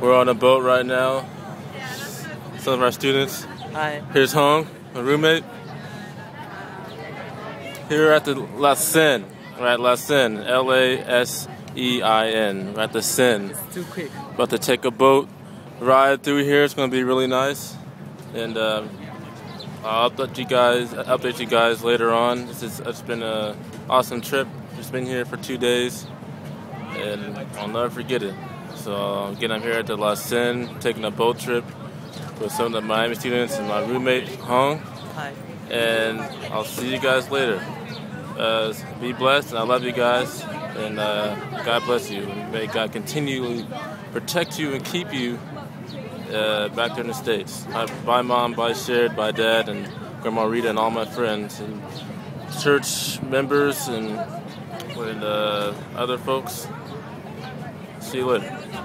We're on a boat right now. Some of our students. Hi. Here's Hong, my roommate. Here at the La. We're at La Seine. L A S E I N. At the Seine. It's too quick. About to take a boat ride through here. It's going to be really nice. And um, I'll update you guys. Update you guys later on. This is, it's been an awesome trip. Just been here for two days, and I'll never forget it. So again, I'm here at the La Seine, taking a boat trip with some of the Miami students and my roommate Hong. Hi. And I'll see you guys later. Uh, be blessed, and I love you guys. And uh, God bless you. And may God continually protect you and keep you uh, back there in the States. Bye, Mom. Bye, Shared. Bye, Dad. And Grandma Rita and all my friends. And church members and, and uh, other folks. See you later.